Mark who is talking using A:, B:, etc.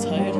A: tired.